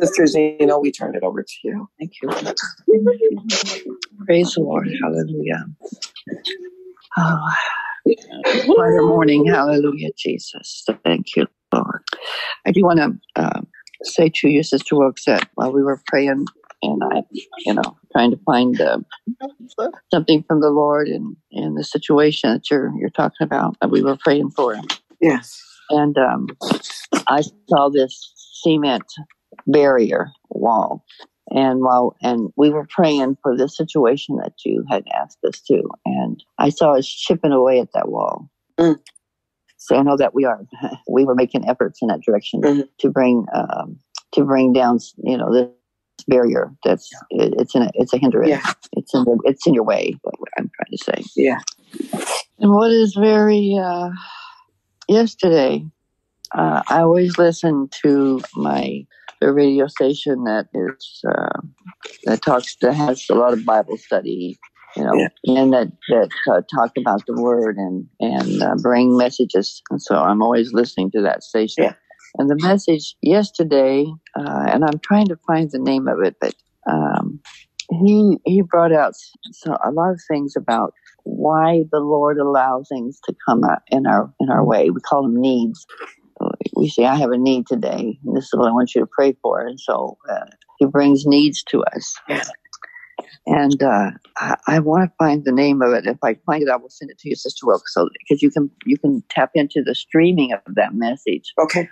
Sister Zeno, we turn it over to you. Thank you. Praise the Lord. Hallelujah. Oh, Friday morning. Hallelujah, Jesus. Thank you, Lord. I do want to uh, say to you, Sister Wilkes, that while we were praying, and I, you know, trying to find uh, something from the Lord in, in the situation that you're you're talking about, that we were praying for. Yes. And um, I saw this cement barrier wall. And while and we were praying for this situation that you had asked us to, and I saw us chipping away at that wall. Mm. So I know that we are we were making efforts in that direction Mhm. to bring um, to bring down you know this barrier that's it, it's in a, it's a hindrance. Yeah. It's in the, it's in your way. What I'm trying to say. Yeah. And what is very uh, yesterday, uh, I always listen to my the radio station that is uh, that talks that has a lot of Bible study, you know, and that that uh, talk about the Word and and uh, bring messages. And so I'm always listening to that station. Yeah. And the message yesterday, uh, and I'm trying to find the name of it, but um, he he brought out so a lot of things about why the Lord allows things to come in our in our way. We call them needs. We say, "I have a need today, and this is what I want you to pray for." And so uh, He brings needs to us. And uh, I, I want to find the name of it. If I find it, I will send it to you, Sister Wilkes, so because you can you can tap into the streaming of that message Okay.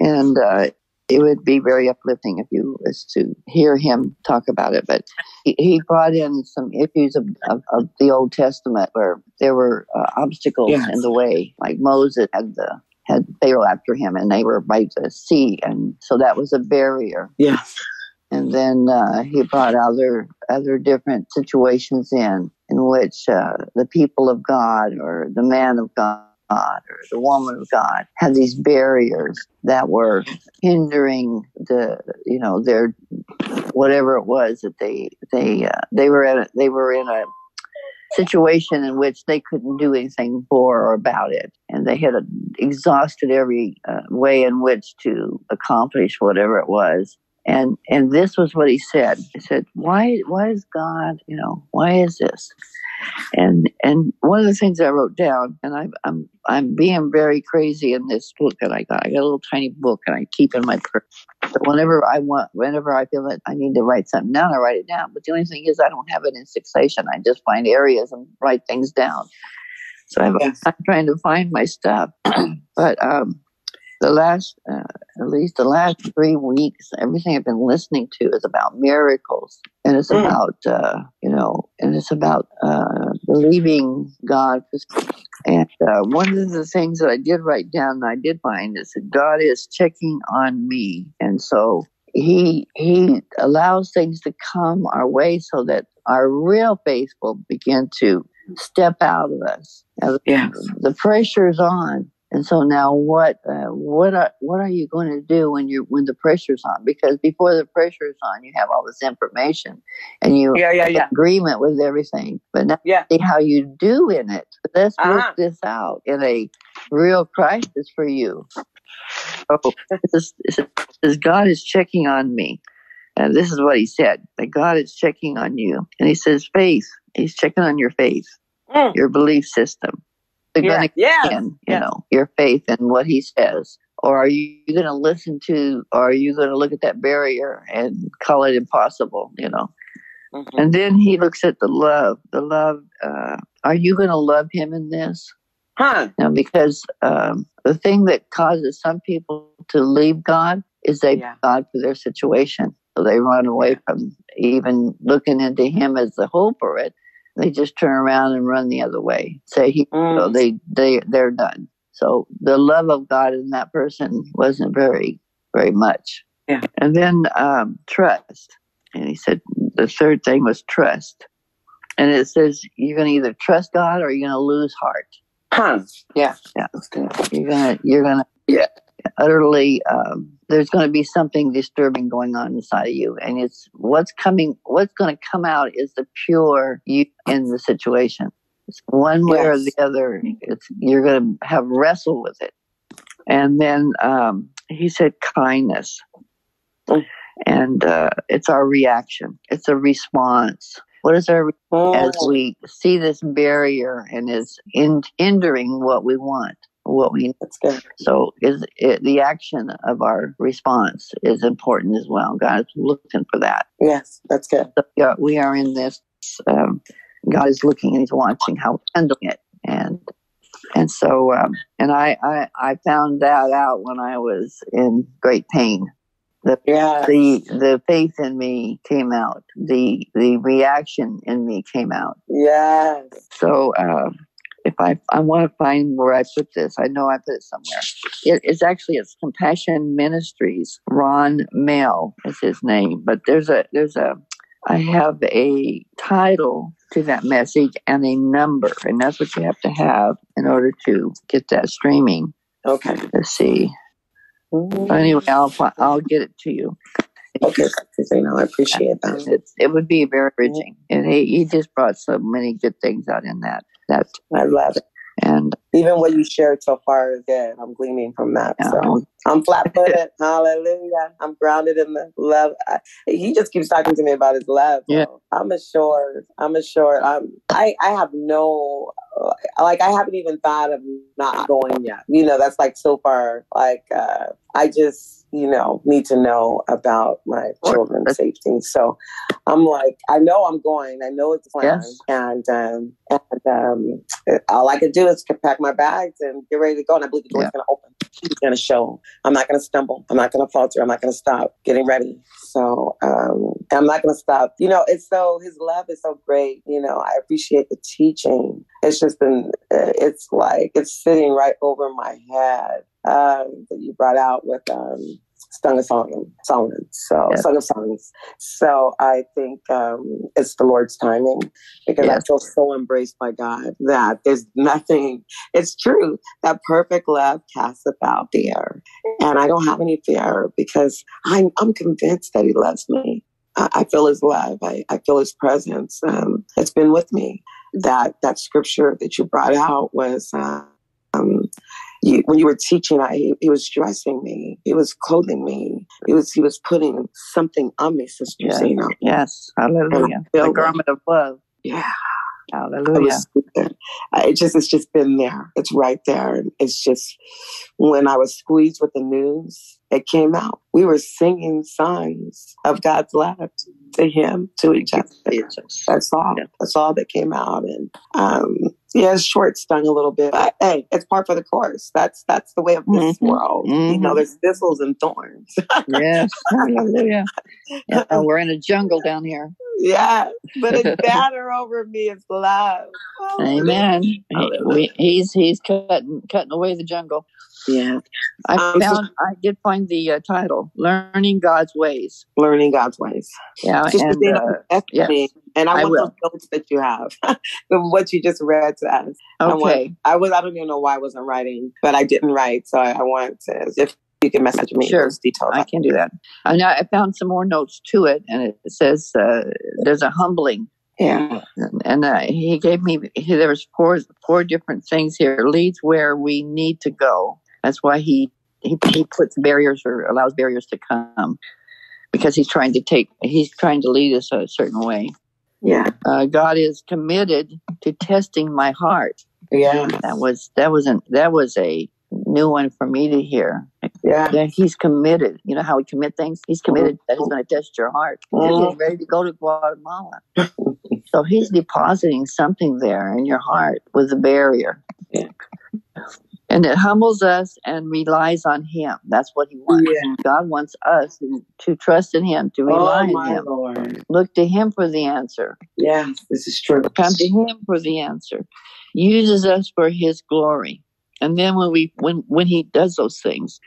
and uh, it would be very uplifting if you was to hear him talk about it. But he, he brought in some issues of, of, of the Old Testament where there were uh, obstacles Yes. in the way, like Moses had the had Pharaoh after him, and they were by the sea, and so that was a barrier. Yeah. And then uh, he brought other other different situations in in which uh, the people of God or the man of God or the woman of God had these barriers that were hindering the you know their whatever it was that they they uh, they were at a, they were in a situation in which they couldn't do anything for or about it. And they had exhausted every uh, way in which to accomplish whatever it was and and this was what he said. He said why why is god you know why is this? And and one of the things i wrote down and i'm i'm i'm being very crazy in this book that i got. I got a little tiny book and i keep in my purse so whenever i want whenever i feel that i need to write something down i write it down. But the only thing is i don't have it in succession. I just find areas and write things down. So I have, Yes. i'm trying to find my stuff. But um the last, uh, at least the last three weeks, everything I've been listening to is about miracles, and it's Mm. about, uh, you know, and it's about uh, believing God. And uh, one of the things that I did write down, and I did find, is that God is checking on me, and so He He allows things to come our way so that our real faith will begin to step out of us. Yes. the pressure's on. And so now, what uh, what are what are you going to do when you when the pressure's on? Because before the pressure's on, you have all this information, and you Yeah, yeah, have yeah. agreement with everything. But now Yeah. see how you do in it. Let's Uh-huh. work this out in a real crisis for you. Oh, this is, this God is checking on me. And this is what he said that God is checking on you. And he says, faith. He's checking on your faith, Mm. your belief system. They're Yeah. going to Yes. in, you Yes. know, your faith in what he says? Or are you going to listen to, or are you going to look at that barrier and call it impossible, you know? Mhm. And then he looks at the love, the love. Uh, are you going to love him in this? Huh. Now, because um, the thing that causes some people to leave God is they Yeah. God for their situation. So they run away Yeah. from even looking into him as the hope for it. They just turn around and run the other way. Say he so Mm. they they they're done. So the love of God in that person wasn't very very much. Yeah. And then um, trust. And he said the third thing was trust. And it says you're going to either trust God or you're going to lose heart. Huh. Yeah. Yeah. You're gonna you're gonna Yeah. Utterly um, there's going to be something disturbing going on inside of you and it's what's coming what's going to come out is the pure you in the situation it's one way or the other it's you're going to have wrestle with it and then um, he said kindness and uh, it's our reaction. It's a response. What is our as Mm. we see this barrier and is in, hindering what we want, what we need. That's good. so is it, the action of our response is important as well. God is looking for that. Yes, that's good. So we are, we are in this. Um, God is looking and He's watching how we're handling it, and and so um, and I, I I found that out when I was in great pain. The, Yeah. The the faith in me came out. The the reaction in me came out. Yes. So uh, if I I want to find where I put this, I know I put it somewhere. It, it's actually it's Compassion Ministries. Ron Mail is his name, but there's a there's a I have a title to that message and a number, and that's what you have to have in order to get that streaming. Okay. Let's see. Anyway, I'll I'll get it to you. Okay. You know, I appreciate that. It's, it would be very enriching, and he, he just brought so many good things out in that that I love it. and Even what you shared so far is good. I'm gleaning from that. So um, I'm flat footed. Hallelujah. I'm grounded in the love. I, he just keeps talking to me about his love. Yeah. So I'm assured. I'm assured. I'm, I, I have no, like, I haven't even thought of not going yet. You know, that's like so far, like, uh, I just, you know, need to know about my children's safety. So I'm like, I know I'm going. I know it's planned. Yes. And, um, and, um, all I can do is pack my bags and get ready to go. And I believe the door's Yeah. going to open. He's going to show. I'm not going to stumble. I'm not going to falter. I'm not going to stop getting ready. So um, I'm not going to stop. You know, it's so, his love is so great. You know, I appreciate the teaching. It's just been, uh, it's like, it's sitting right over my head um, that you brought out with um, Song of Solomon. Solomon. So, Yes. Song of Songs. So I think um, it's the Lord's timing because I feel so embraced by God that there's nothing, it's true that perfect love casts out fear. And I don't have any fear because I'm, I'm convinced that He loves me. I, I feel His love. I, I feel His presence. Um, it's been with me. That that scripture that you brought out was uh, um, you, when you were teaching. I, he, was dressing me. He was clothing me. He was he was putting something on me, Sister Yeah. Zena. yes, hallelujah. The garment of love. Yeah. I Hallelujah. Uh, It just it's just been there. It's right there. And it's just when I was squeezed with the news, it came out. We were singing songs of God's love to Him, to each other. That's all. That's all that came out. And um, yeah, it's short stung a little bit. But hey, it's part for the course. That's that's the way of this Mhm. world. You know, Mhm. there's thistles and thorns. yes, hallelujah. Yeah, we're in a jungle down here. yeah, but a banner over me is love. Amen. He, Hallelujah. we, he's he's cutting cutting away the jungle. Yeah, I Um, so- found I did find the uh, title, "Learning God's Ways." learning God's ways. Yeah, Just and uh, yes. And I, I want will. those notes that you have, what you just read to us. I want- okay, I was I don't even know why I wasn't writing, but I didn't write, so I, I want to if you can message me Sure. those details. I can do that. And I I found some more notes to it, and it says uh, there's a humbling yeah, and uh, he gave me he, there was four four different things here leads where we need to go that's why he he, he puts barriers or allows barriers to come because he's trying to take he's trying to lead us a certain way. Yeah, uh, god is committed to testing my heart. Yeah, that was that wasn't that was a new one for me to hear. Yeah. that he's committed. You know how we commit things? He's committed that he's going to test your heart. You're getting ready to go to guatemala. So he's depositing something there in your heart with a barrier. Yeah. And it humbles us and relies on him. That's what he wants. Yeah. God wants us to, trust in him, to oh, rely Oh on him. Lord! Look to him for the answer. Yes, this is true. Come to him for the answer. Uses us for his glory. And then when we when when he does those things,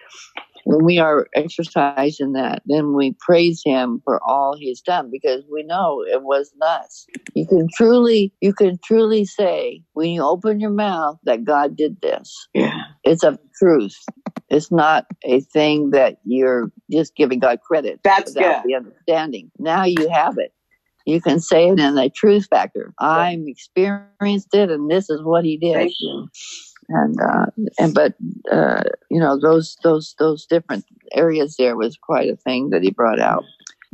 when we are exercising that, then we praise him for all he's done because we know it wasn't us. You can truly you can truly say when you open your mouth that God did this. Yeah, It's a truth. It's not a thing that you're just giving God credit That's without good. the understanding. Now you have it. You can say it in a truth factor. I'm experienced it, and this is what He did thank you. And uh, and but uh, you know those those those different areas there was quite a thing that he brought out.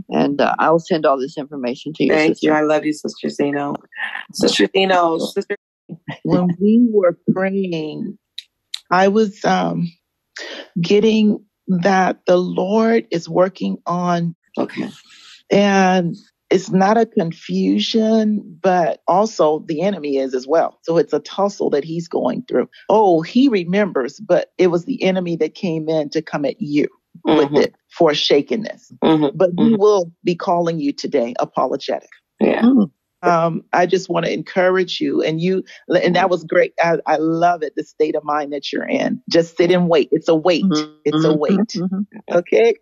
And uh, I'll send all this information to you. Thank sister. you. I love you, Sister Zeno. Sister Zeno, Sister. when we were praying, I was um, getting that the Lord is working on, Okay. and it's not a confusion, but also the enemy is as well. So it's a tussle that he's going through. Oh, he remembers, but it was the enemy that came in to come at you Mhm, with it for shakenness. mhm. But we will be calling you today apologetic. Yeah. Um, I just want to encourage you, and you, and that was great. I, I love it, the state of mind that you're in. Just sit and wait. It's a wait. It's a Mhm, wait. mhm. Okay.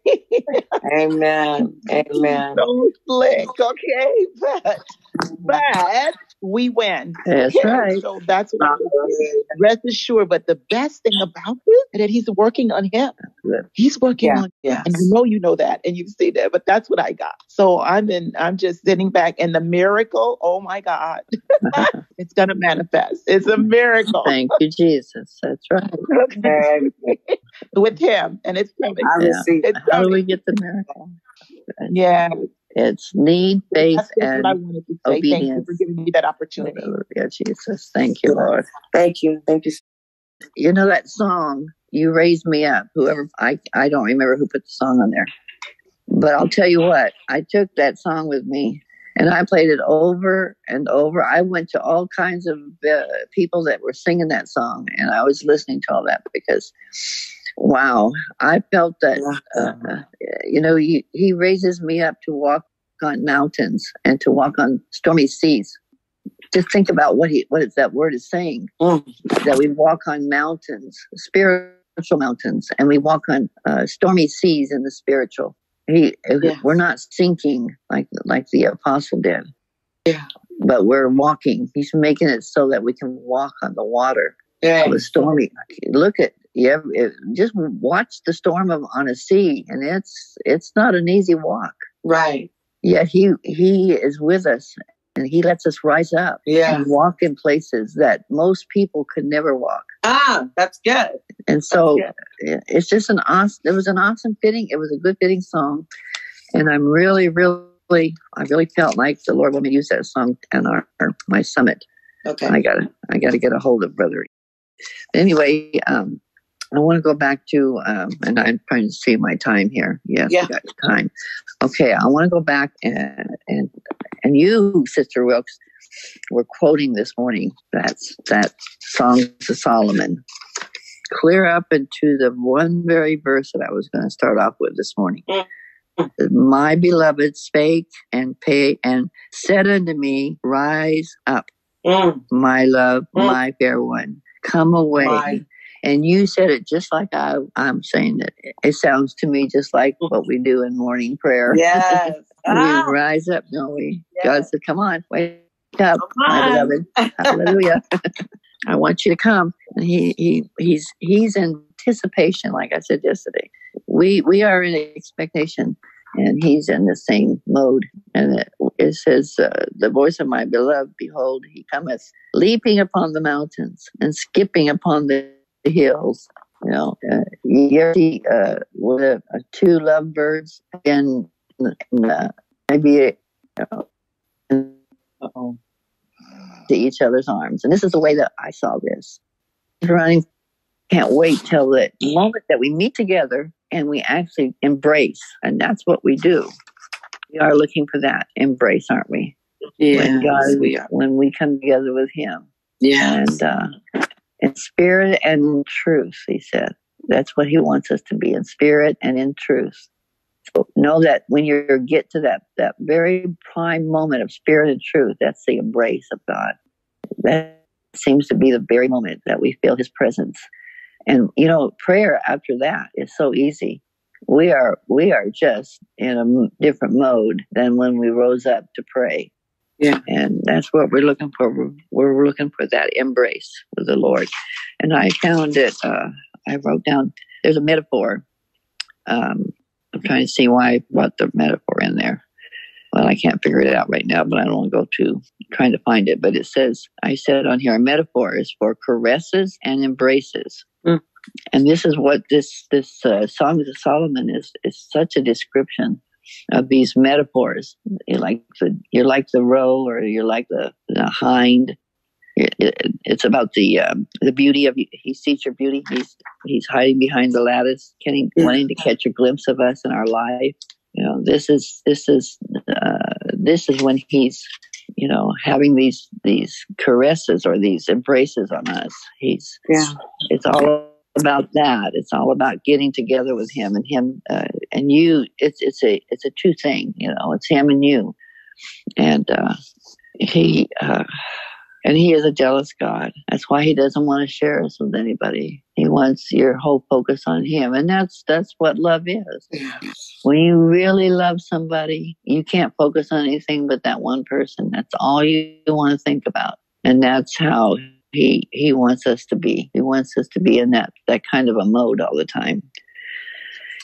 Amen. Amen. Don't slick. Okay, but but we win. That's Okay? right. So that's what I would say. Rest assured. But the best thing about it is that he's working on him. He's working Yeah. on Yes. and I know you know that and you see that, but that's what I got. So I'm in, I'm just sitting back and the miracle, oh my God, it's going to manifest. It's a miracle Thank you, Jesus. That's right. And with him and it's coming. I Yeah. receive. It's How do we get the miracle? Yeah. It's need, faith, That's just what I and wanted to say. Thank you for giving me that opportunity. hallelujah, Jesus. Thank you, Lord. Thank you. Thank you. You know that song, You Raised Me Up. Whoever, I, I don't remember who put the song on there. But I'll tell you what, I took that song with me and I played it over and over. I went to all kinds of uh, people that were singing that song and I was listening to all that because, wow, I felt that uh, you know, he, he raises me up to walk on mountains and to walk on stormy seas. Just think about what he what is that word is saying Mm. that we walk on mountains, spiritual mountains, and we walk on uh, stormy seas in the spiritual. He, Yeah. we're not sinking like like the apostle did. Yeah. But we're walking. He's making it so that we can walk on the water Yeah. of a stormy. Look at yeah. It, just watch the storm of, on a sea, and it's it's not an easy walk. Right. Yet he he is with us, and he lets us rise up Yeah. and walk in places that most people could never walk. Ah, that's good. And so it- it's just an awesome. It was an awesome fitting. It was a good fitting song, and I'm really, really, I really felt like the Lord wanted me to use that song in our, our my summit. Okay. I gotta, I gotta get a hold of brother. Anyway, um, I want to go back to, um, and I'm trying to see my time here. Yes, Yeah. Got time. Okay, I want to go back and and and you, Sister Wilkes, were quoting this morning. That's that song to Solomon. Clear up into the one very verse that I was going to start off with this morning. My beloved spake and pay and said unto me, Rise up, my love, my fair one, come away. My. And you said it just like I, I'm saying it. It sounds to me just like what we do in morning prayer. Yes. We Ah, rise up, don't we? Yes. God said, Come on, wake up, my beloved. Hallelujah. I want you to come. And he, he he's he's in anticipation, like I said yesterday. We we are in expectation and he's in the same mode. And it, it says, uh, The voice of my beloved, behold, he cometh, leaping upon the mountains and skipping upon the hills. You know, uh, you ever see uh, with a, a two lovebirds uh, maybe uh, Uh-oh. to each other's arms. And this is the way that I saw this. Running, can't wait till the moment that we meet together and we actually embrace. And that's what we do. We are looking for that embrace, aren't we? when God, we are. when we come together with Him, Yes. and uh, in spirit and in truth, He said. That's what He wants us to be in spirit and in truth. Know that when you get to that that very prime moment of spirit and truth, that's the embrace of God. That seems to be the very moment that we feel His presence. And you know, prayer after that is so easy. We are we are just in a different mode than when we rose up to pray. Yeah. And that's what we're looking for. We're, we're looking for that embrace with the Lord. And I found it. Uh, I wrote down. There's a metaphor. Um, I'm trying to see why I brought the metaphor in there. Well, I can't figure it out right now, but I don't want to go to trying to find it. But it says, I said on here, a metaphor is for caresses and embraces. Mm. And this is what this this uh, Songs of Solomon is is such a description of these metaphors. You're like the you're like the roe, or you're like the, the hind. It, it, it's about the um, the beauty of he sees your beauty. He's he's hiding behind the lattice, getting, wanting to catch a glimpse of us in our life. You know, this is this is uh, this is when he's you know having these these caresses or these embraces on us. He's yeah. It's all about that. It's all about getting together with him and him uh, and you. It's it's a it's a two thing. You know, it's him and you, and uh, he uh, and he is a jealous God. That's why he doesn't want to share us with anybody. He wants your whole focus on him, and that's that's what love is. When you really love somebody, you can't focus on anything but that one person. That's all you want to think about, and that's how he he wants us to be. He wants us to be in that that kind of a mode all the time.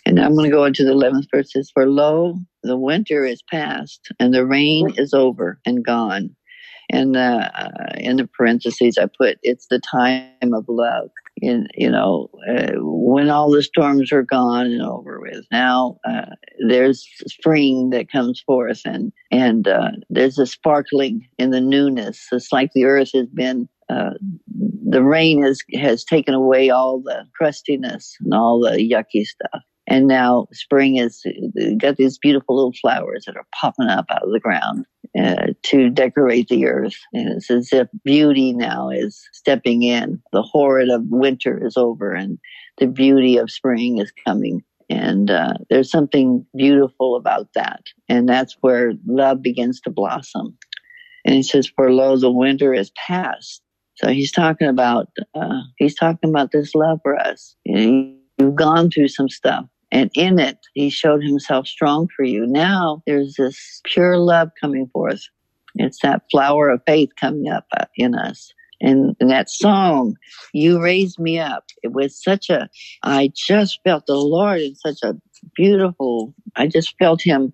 And I'm going to go into the 11th verse. Says, For lo, the winter is past, and the rain is over and gone. And uh, in the parentheses, I put, it's the time of love. In, you know, uh, when all the storms are gone and over with, now uh, there's spring that comes forth, and and uh, there's a sparkling in the newness. It's like the earth has been uh, the rain has has taken away all the crustiness and all the yucky stuff. And now spring is got these beautiful little flowers that are popping up out of the ground uh, to decorate the earth. And it's as if beauty now is stepping in. The horrid of winter is over, and the beauty of spring is coming. And uh, there's something beautiful about that. And that's where love begins to blossom. And he says, For lo, the winter is past so he's talking about uh, he's talking about this love for us. You have gone through some stuff, and in it, he showed himself strong for you. Now there's this pure love coming forth. It's that flower of faith coming up uh, in us. And, and that song, You Raised Me Up, it was such a, I just felt the Lord in such a beautiful, I just felt Him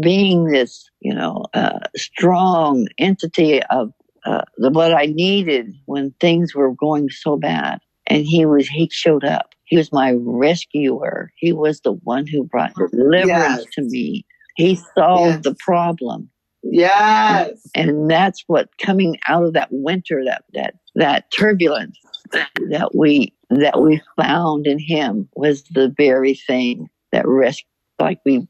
being this, you know, uh, strong entity of uh, the, what I needed when things were going so bad. And he was, he showed up. He was my rescuer. He was the one who brought deliverance yes. to me. He solved yes. the problem. Yes. And that's what coming out of that winter, that, that, that turbulence that we, that we found in him was the very thing that rescued like we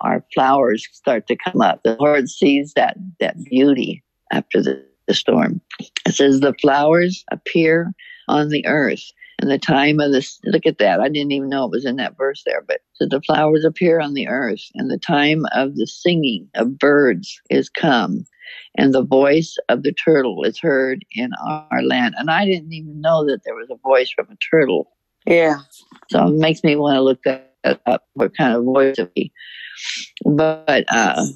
our flowers start to come up. The Lord sees that that beauty after the the storm. It says the flowers appear on the earth. And the time of this, look at that. I didn't even know it was in that verse there, but so the flowers appear on the earth, and the time of the singing of birds is come, and the voice of the turtle is heard in our land. And I didn't even know that there was a voice from a turtle. Yeah. So it makes me want to look that up, what kind of voice of he. But uh,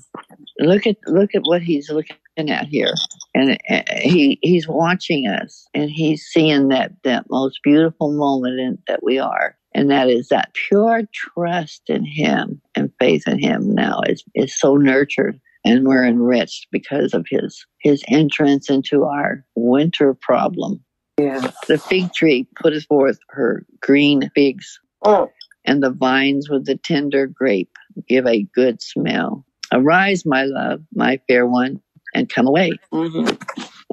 look at look at what he's looking at here. And uh, he he's watching us and he's seeing that that most beautiful moment in, that we are. And that is that pure trust in him and faith in him now is is so nurtured and we're enriched because of his his entrance into our winter problem. Yeah. The fig tree putteth forth her green figs oh. and the vines with the tender grape give a good smell arise my love my fair one and come away. Mm-hmm.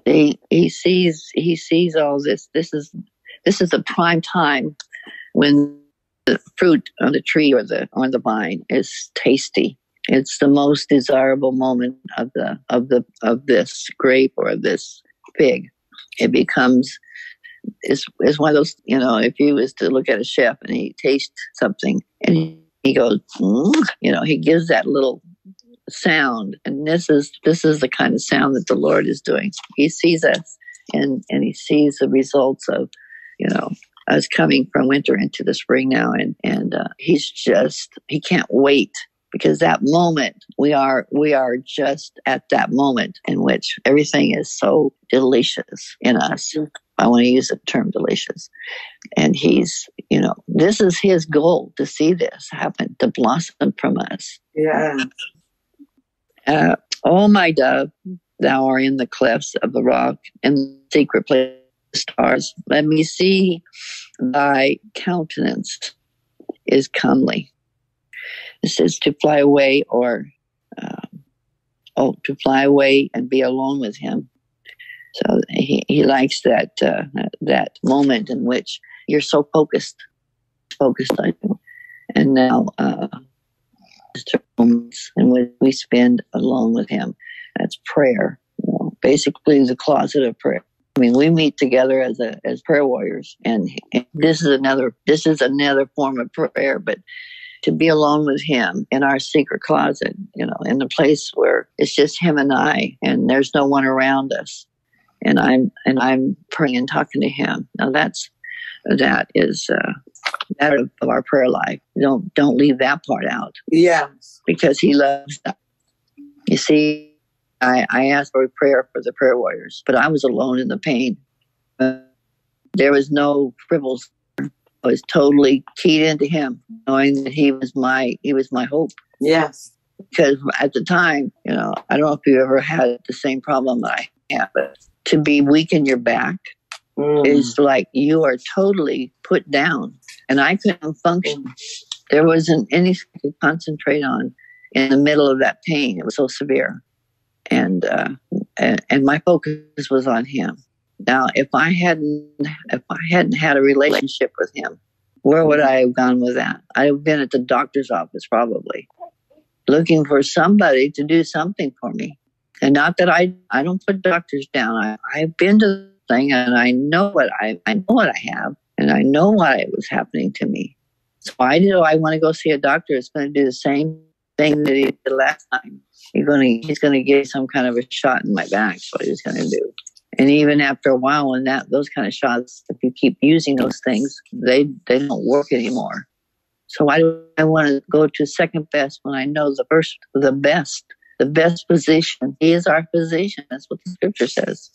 He he sees he sees all this. This is this is the prime time when the fruit on the tree or the on the vine is tasty. It's the most desirable moment of the of the of this grape or this fig. It becomes is is one of those you know if you was to look at a chef and he tastes something and he, he goes mm, you know he gives that little sound. And this is this is the kind of sound that the lord is doing. He sees us and and he sees the results of you know us coming from winter into the spring now. And and uh, he's just he can't wait because that moment we are we are just at that moment in which everything is so delicious in us. I want to use the term delicious. And he's you know this is his goal to see this happen to blossom from us yeah uh, oh, my dove, thou art in the clefts of the rock and secret place stars. Let me see thy countenance is comely. It says to fly away or, um, oh, to fly away and be alone with him. So he, he likes that uh, that moment in which you're so focused, focused on you. And now, uh, in which we spend alone with him. That's prayer. You know, basically, the closet of prayer. I mean, we meet together as a as prayer warriors, and, and this is another this is another form of prayer, but to be alone with him in our secret closet, you know, in the place where it's just him and I, and there's no one around us, and I'm and I'm praying and talking to him. Now that's that is uh, that of, of our prayer life. Don't don't leave that part out. Yes, because he loves that. You see, I, I asked for a prayer for the prayer warriors, but I was alone in the pain. Uh, there was no frivels. I was totally keyed into him, knowing that he was my he was my hope. Yes. Because at the time, you know, I don't know if you ever had the same problem that I have, but to be weak in your back mm. is like you are totally put down. And I couldn't function. There wasn't anything to concentrate on in the middle of that pain. It was so severe and uh, and, and my focus was on him. Now, if I hadn't if I hadn't had a relationship with him, where would I have gone with that? I'd have been at the doctor's office probably, looking for somebody to do something for me. And not that I I don't put doctors down. I, I've been to the thing and I know what I I know what I have and I know why it was happening to me. So why do I want to go see a doctor? It's going to do the same thing that he did last time. He's going to he's going to give some kind of a shot in my back. That's what he's going to do. And even after a while, when that those kind of shots, if you keep using those things, they they don't work anymore. So why do I want to go to second best when I know the first, the best, the best position? He is our physician. That's what the scripture says.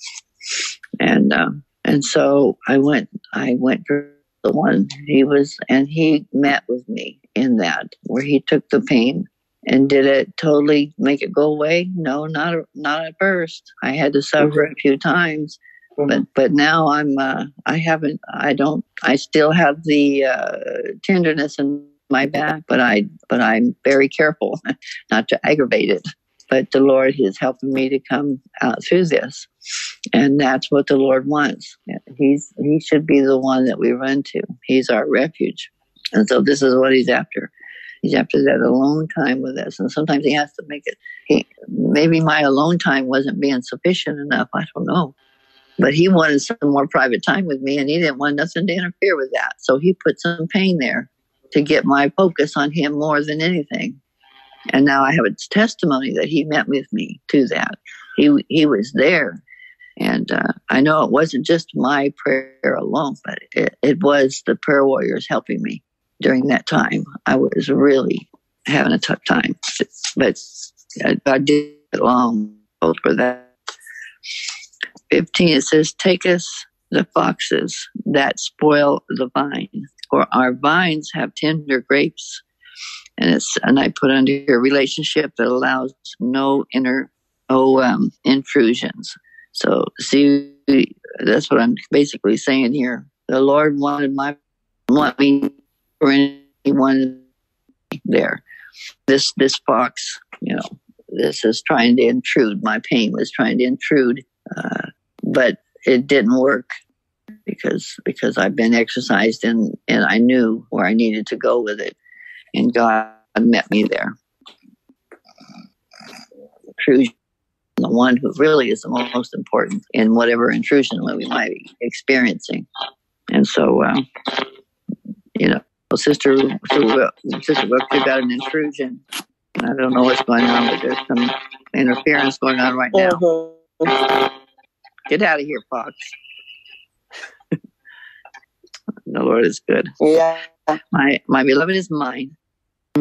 And um, and so I went. I went for the one he was, and he met with me in that where he took the pain and did it totally make it go away? No, not not at first. I had to suffer mm-hmm. a few times, mm-hmm. but but now I'm uh, I haven't I don't I still have the uh, tenderness in my back, but I but I'm very careful not to aggravate it. But the Lord is helping me to come out through this, and that's what the Lord wants. He's He should be the one that we run to. He's our refuge, and so this is what He's after he's after that alone time with us. And sometimes he has to make it, he, maybe my alone time wasn't being sufficient enough. I don't know. But he wanted some more private time with me and he didn't want nothing to interfere with that. So he put some pain there to get my focus on him more than anything. And now I have a testimony that he met with me to that. He, he was there. And uh, I know it wasn't just my prayer alone, but it, it was the prayer warriors helping me during that time. I was really having a tough time, but I did it long for that. 15, it says, Take us the foxes that spoil the vine, for our vines have tender grapes. And it's and I put under here relationship that allows no inner no um, intrusions. So see, that's what I'm basically saying here. The Lord wanted my want me for anyone there. This this fox, you know, this is trying to intrude. My pain was trying to intrude, uh, but it didn't work because because I've been exercised and and I knew where I needed to go with it, and God met me there. Intrusion, the one who really is the most important in whatever intrusion we might be experiencing, and so uh, you know Sister, Sister you got an intrusion. I don't know what's going on, but there's some interference going on right now. Mm-hmm. Get out of here, Fox. the Lord is good. Yeah. My my beloved is mine,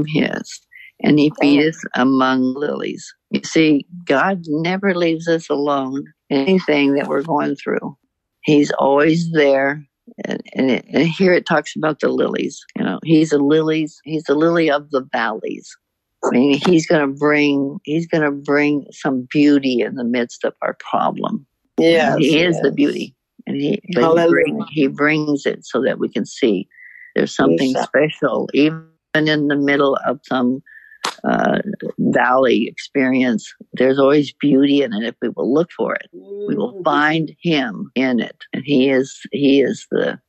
his, and he feedeth among lilies. You see, God never leaves us alone anything that we're going through. He's always there and, and, it, and, here it talks about the lilies. You know, he's a lilies. He's the lily of the valleys. I mean, he's going to bring. He's going to bring some beauty in the midst of our problem. Yeah, he is the beauty, and he he, bring, he, brings it so that we can see there's something special, even in the middle of some uh, valley experience, there's always beauty in it if we will look for it. We will Mm-hmm. find Him in it, and He is He is the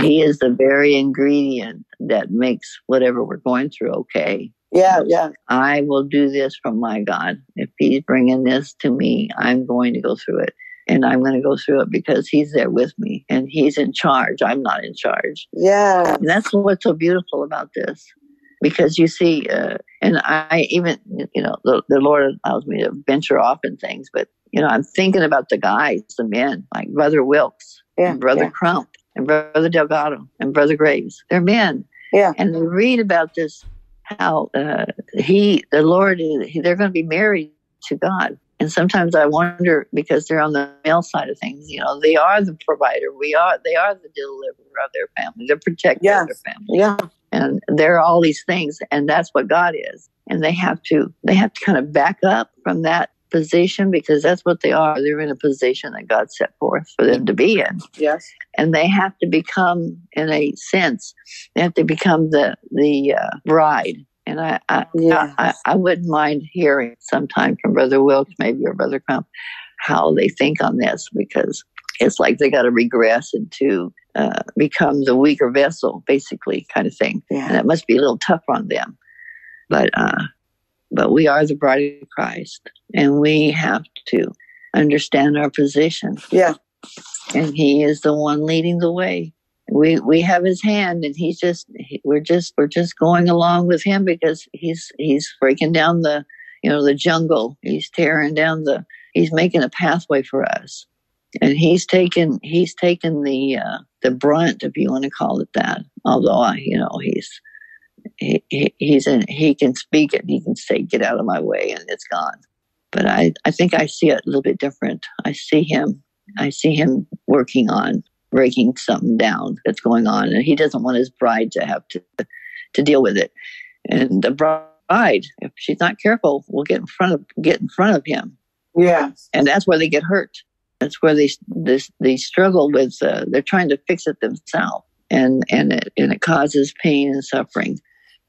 He is the very ingredient that makes whatever we're going through okay. Yeah, yeah. I will do this from my God. If He's bringing this to me, I'm going to go through it. And I'm going to go through it because He's there with me and He's in charge. I'm not in charge. Yeah. And that's what's so beautiful about this. Because you see, uh, and I even, you know, the, the Lord allows me to venture off in things, but, you know, I'm thinking about the guys, the men, like Brother Wilkes, Yeah. and Brother yeah. Crump, and Brother Delgado, and Brother Graves. They're men Yeah. and they read about this how uh, he the lord they're going to be married to god and sometimes i wonder because they're on the male side of things you know they are the provider we are they are the deliverer of their family they're protector Yes. of their family Yeah. And they're all these things and that's what god is and they have to they have to kind of back up from that position because that's what they are they're in a position that god set forth for them to be in Yes. and they have to become in a sense they have to become the the uh, bride and I I, Yes. I I wouldn't mind hearing sometime from Brother Wilkes maybe or Brother Crump how they think on this because it's like they got to regress into uh, become the weaker vessel basically kind of thing. And Yeah. it must be a little tough on them. But uh but we are the bride of Christ and we have to understand our position. Yeah. and he is the one leading the way. We we have his hand and he's just we're just we're just going along with him because he's he's breaking down the you know the jungle. He's tearing down the he's making a pathway for us and he's taken he's taken the uh the brunt if you want to call it that although I, you know he's he, he he's in he can speak it he can say get out of my way and it's gone but i i think i see it a little bit different i see him I see him working on breaking something down that's going on, and he doesn't want his bride to have to to deal with it. And the bride, if she's not careful, will get in front of get in front of him, Yes. and that's where they get hurt. That's where they this they struggle with. Uh, they're trying to fix it themselves, and and it and it causes pain and suffering.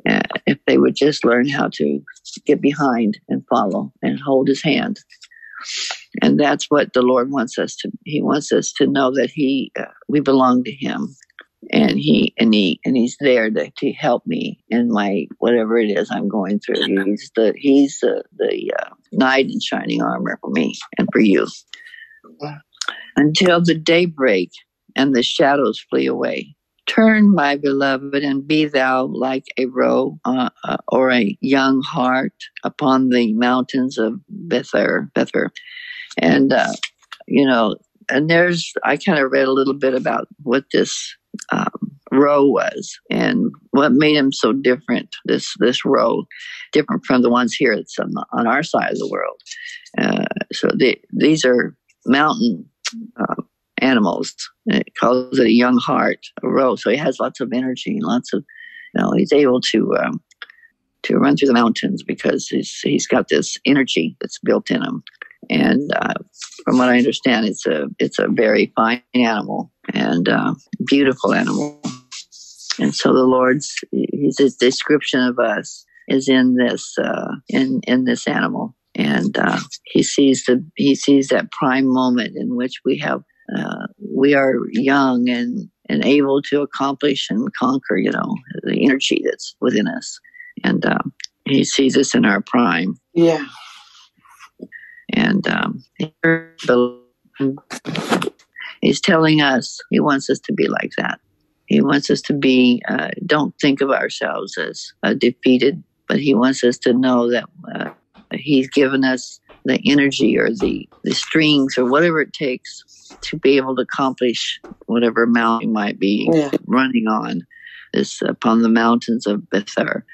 Uh, if they would just learn how to get behind and follow and hold his hand and that's what the lord wants us to he wants us to know that he uh, we belong to him and he and he and he's there to, to help me in my whatever it is i'm going through he's the he's the, the uh, knight in shining armor for me and for you until the daybreak and the shadows flee away. Turn my beloved and be thou like a roe uh, uh, or a young hart upon the mountains of bether bether. And uh, you know and there's i kind of read a little bit about what this um, roe was and what made him so different this this roe different from the ones here on, on our side of the world. Uh, so the, these are mountain uh, animals and it calls it a young hart a roe. so he has lots of energy and lots of you know he's able to um, to run through the mountains because he's he's got this energy that's built in him and uh, from what I understand, it's a it's a very fine animal and uh, beautiful animal. And so the Lord's his, description of us is in this uh, in in this animal, and uh, he sees the he sees that prime moment in which we have uh, we are young and and able to accomplish and conquer, you know, the energy that's within us, and um, he sees us in our prime Yeah. and um, he's telling us he wants us to be like that. He wants us to be, uh, don't think of ourselves as uh, defeated, but he wants us to know that uh, he's given us the energy or the, the strings or whatever it takes to be able to accomplish whatever mountain we might be Yeah. running on this upon the mountains of Bether.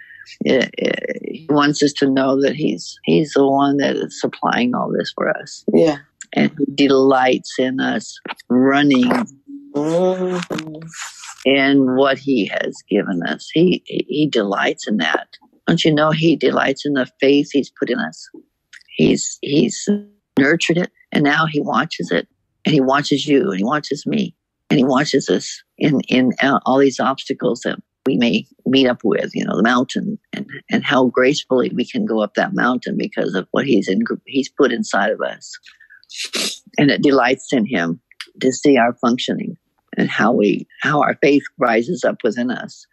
It- eh, it- eh, he wants us to know that he's he's the one that is supplying all this for us, Yeah. and he delights in us running mm-hmm. in what he has given us. He he delights in that. Don't you know he delights in the faith he's put in us? He's he's nurtured it, and now he watches it, and he watches you, and he watches me, and he watches us in in uh, all these obstacles that we may meet up with, you know, the mountain and, and how gracefully we can go up that mountain because of what he's in, he's put inside of us. And it delights in him to see our functioning and how we, how our faith rises up within us.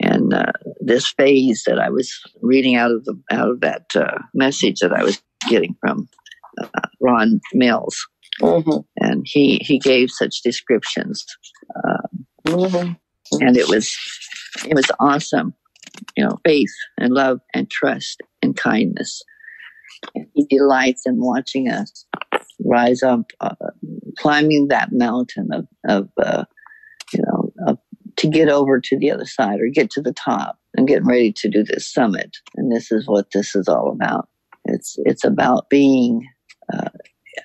And uh, this phase that I was reading out of the, out of that uh, message that I was getting from uh, Ron Mills, mm-hmm. and he he gave such descriptions, um, mm-hmm. and it was it was awesome. You know, faith and love and trust and kindness. And he delights in watching us rise up, uh, climbing that mountain of, of uh, you know, to get over to the other side or get to the top and getting ready to do this summit. And this is what this is all about. It's it's about being. Uh,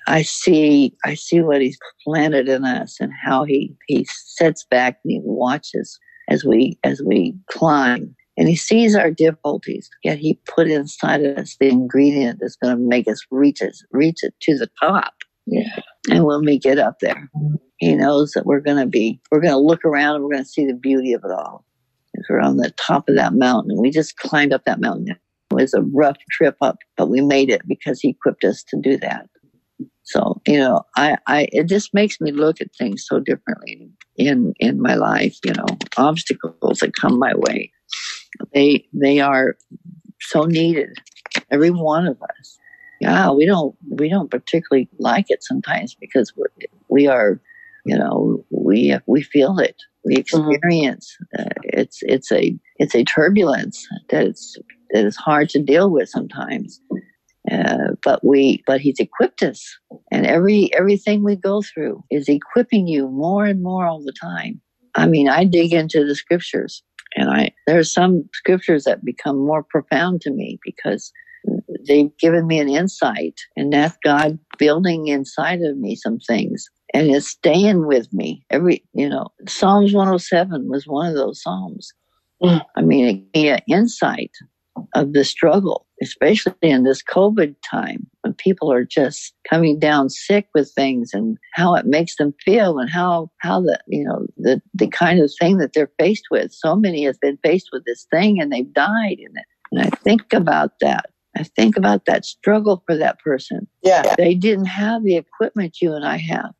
I see I see what he's planted in us and how he he sets back and he watches as we as we climb and he sees our difficulties yet he put inside of us the ingredient that's going to make us reach it reach it to the top yeah and when we get up there he knows that we're going to be we're going to look around and we're going to see the beauty of it all if we're on the top of that mountain we just climbed up that mountain it was a rough trip up but we made it because he equipped us to do that so, you know, I, I, it just makes me look at things so differently in, in my life, you know, obstacles that come my way. They, they are so needed. Every one of us. Yeah, we don't, we don't particularly like it sometimes because we're, we are, you know, we, we feel it. We mm-hmm. experience, mm-hmm. uh, it's, it's a, it's a turbulence that it's, that is hard to deal with sometimes. Uh, but we, but he's equipped us, and every everything we go through is equipping you more and more all the time. I mean, I dig into the scriptures, and I there are some scriptures that become more profound to me because they've given me an insight, and that's God building inside of me some things, and it's staying with me. Every you know, Psalms 107 was one of those psalms. Mm. I mean, it gave insight of the struggle, especially in this COVID time when people are just coming down sick with things and how it makes them feel and how, how the, you know, the, the kind of thing that they're faced with. So many have been faced with this thing and they've died in it. And I think about that. I think about that struggle for that person. Yeah. They didn't have the equipment you and I have.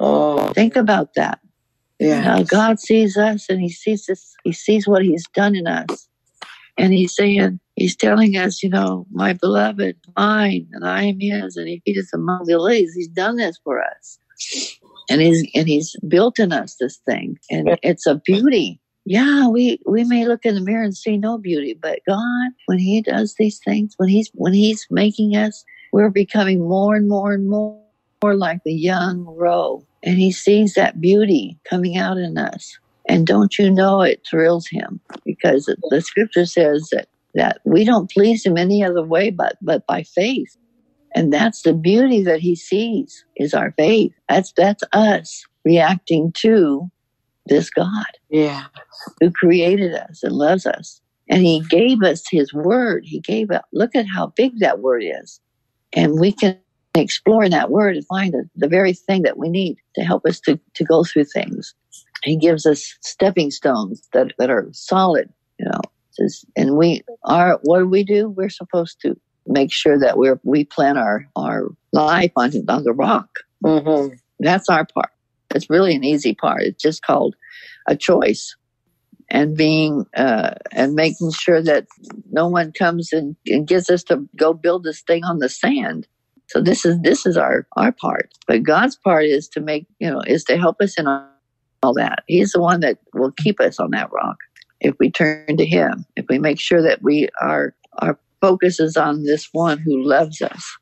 Oh. Think about that. Yeah. How God sees us and he sees this, he sees what he's done in us. And he's saying, he's telling us, you know, my beloved, mine, and I am his, and he is among the least. He's done this for us. And he's and he's built in us this thing. And it's a beauty. Yeah, we, we may look in the mirror and see no beauty, but God, when He does these things, when He's when He's making us, we're becoming more and more and more, more like the young roe. And He sees that beauty coming out in us. And don't you know it thrills him because the scripture says that, that we don't please him any other way but, but by faith. And that's the beauty that he sees is our faith. That's, that's us reacting to this God. Yeah. Who created us and loves us. And he gave us his word. He gave up. Look at how big that word is. And we can explore in that word and find the, the very thing that we need to help us to, to go through things. He gives us stepping stones that, that are solid, you know. And we are, what do we do? We're supposed to make sure that we're, we plan our, our life on, on the rock. Mm-hmm. That's our part. It's really an easy part. It's just called a choice and being uh, and making sure that no one comes and, and gets us to go build this thing on the sand. So this is this is our our part. But God's part is to make you know is to help us in all that. He's the one that will keep us on that rock if we turn to Him, if we make sure that we are our focus is on this one who loves us.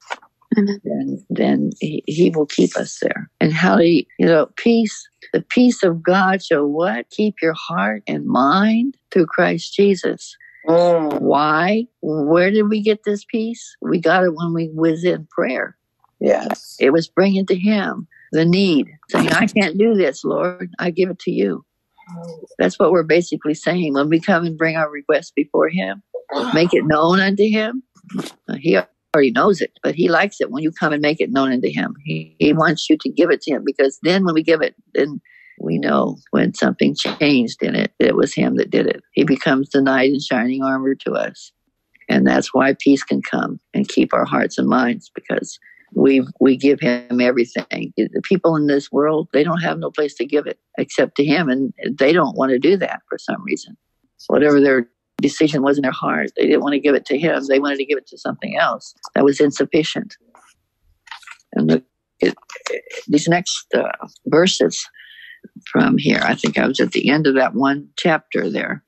Mm-hmm. Then, then he, he will keep us there. And how he, you know, peace, the peace of God shall what? Keep your heart and mind through Christ Jesus. Mm. Why? Where did we get this peace? We got it when we was in prayer. Yes. It was bringing to Him the need, saying, I can't do this, Lord. I give it to you. That's what we're basically saying when we come and bring our requests before Him, make it known unto Him. He already knows it, but He likes it when you come and make it known unto Him. He, he wants you to give it to Him because then when we give it, then we know when something changed in it, it was him that did it. He becomes the knight in shining armor to us. And that's why peace can come and keep our hearts and minds because we we give him everything. The people in this world, they don't have no place to give it except to him and they don't want to do that for some reason. Whatever their decision was in their heart, they didn't want to give it to him. They wanted to give it to something else that was insufficient. And the, it, these next uh, verses from here, I think I was at the end of that one chapter there.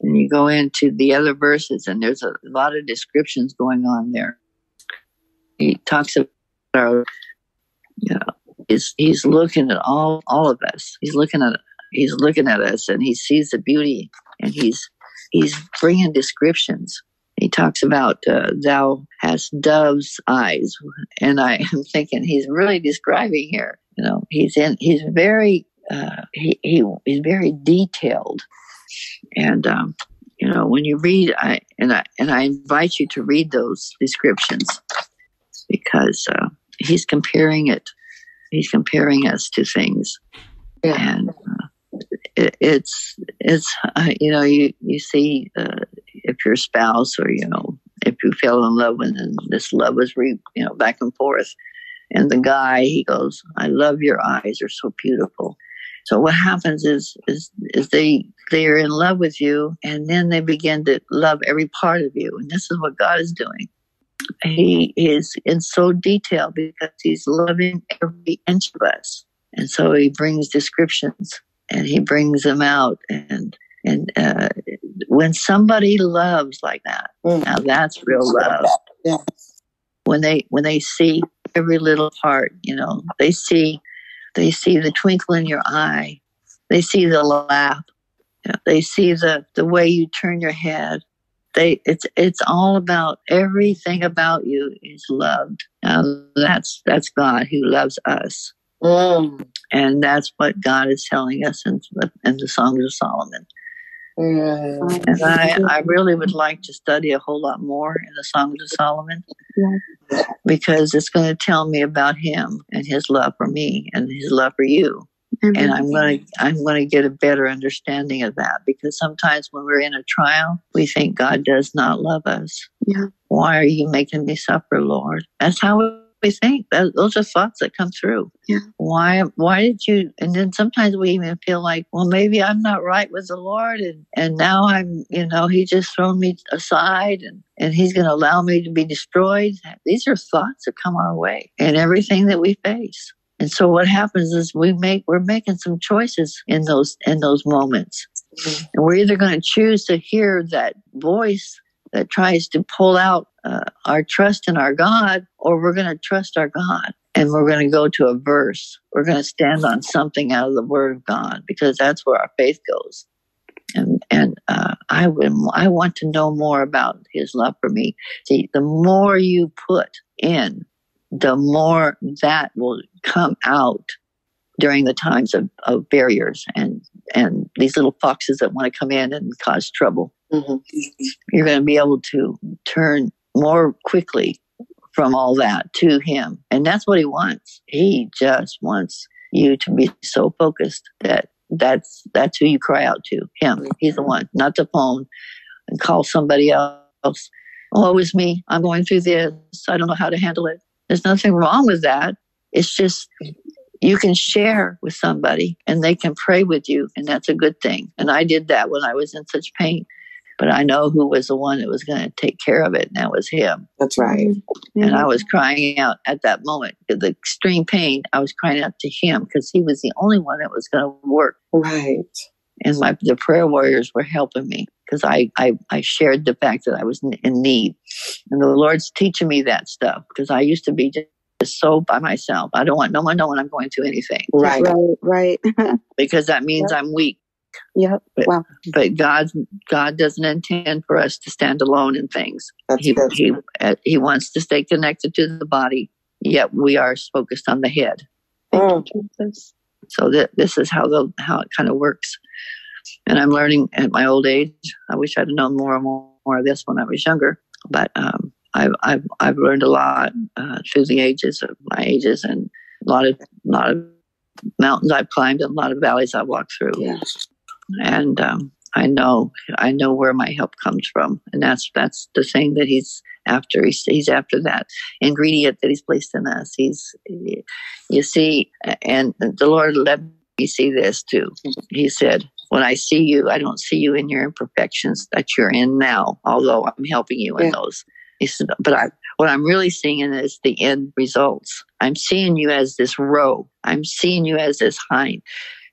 And you go into the other verses and there's a lot of descriptions going on there. He talks about our, you know he's, he's looking at all all of us. He's looking at he's looking at us and he sees the beauty and he's he's bringing descriptions. He talks about uh, thou hast dove's eyes. And i am thinking he's really describing here you know he's in he's very uh, he, he he's very detailed and um, you know, when you read, I and I and I invite you to read those descriptions because uh, he's comparing it. He's comparing us to things, yeah. and uh, it, it's it's uh, you know you you see uh, if your spouse or you know if you fell in love and this love was re, you know back and forth, and the guy he goes, "I love your eyes; they're so beautiful." So what happens is is is they they are in love with you, and then they begin to love every part of you, and this is what God is doing. He is in so detail because He's loving every inch of us, and so He brings descriptions and He brings them out, and and uh, when somebody loves like that, mm. now that's real love. Yes. When they when they see every little part, you know, they see they see the twinkle in your eye. They see the laugh. They see the, the way you turn your head. They it's it's all about everything about you is loved. Now that's that's God who loves us. Mm. And that's what God is telling us in, in the Songs of Solomon. Mm. And I, I really would like to study a whole lot more in the Songs of Solomon because it's going to tell me about him and his love for me and his love for you. Mm-hmm. And I'm going to I'm going to get a better understanding of that because sometimes when we're in a trial, we think God does not love us. Yeah. Why are you making me suffer, Lord? That's how we think. That, those are thoughts that come through. Yeah. Why? Why did you? And then sometimes we even feel like, well, maybe I'm not right with the Lord, and and now I'm, you know, He just thrown me aside, and and He's going to allow me to be destroyed. These are thoughts that come our way, and everything that we face. And so what happens is we make we're making some choices in those in those moments. Mm-hmm. And we're either going to choose to hear that voice that tries to pull out uh, our trust in our God, or we're going to trust our God and we're going to go to a verse. We're going to stand on something out of the Word of God because that's where our faith goes. And and uh, I would I want to know more about His love for me. See, the more you put in, the more that will come out during the times of, of barriers and and these little foxes that want to come in and cause trouble. Mm-hmm. You're going to be able to turn more quickly from all that to him. And that's what he wants. He just wants you to be so focused that that's that's who you cry out to. Him. He's the one, not the phone and call somebody else. Oh, me. I'm going through this. I don't know how to handle it. There's nothing wrong with that. It's just you can share with somebody and they can pray with you, and that's a good thing. And I did that when I was in such pain but I know who was the one that was going to take care of it, and that was him. That's right. Mm-hmm. And I was crying out at that moment, the extreme pain. I was crying out to him because he was the only one that was going to work. Right. And my the prayer warriors were helping me because I, I I shared the fact that I was in need, and the Lord's teaching me that stuff because I used to be just so by myself. I don't want no one knowing I'm going through anything. Right, right, right. because that means yep. I'm weak. Yep. But, wow. but God, God doesn't intend for us to stand alone in things. That's he, he, uh, he wants to stay connected to the body, yet we are focused on the head. Oh. So that this is how the how it kind of works. And I'm learning at my old age. I wish I'd known more and more, more of this when I was younger. But um, I've, I've I've learned a lot uh, through the ages of my ages, and a lot of a lot of mountains I've climbed and a lot of valleys I've walked through. Yes. And um, I know I know where my help comes from, and that's that's the thing that he's after. He's, he's after that ingredient that he's placed in us. He's you see, and the Lord let me see this too. He said, "When I see you, I don't see you in your imperfections that you're in now, although I'm helping you in Yeah. those." He said, "But I." What I'm really seeing is the end results. I'm seeing you as this roe. I'm seeing you as this hind.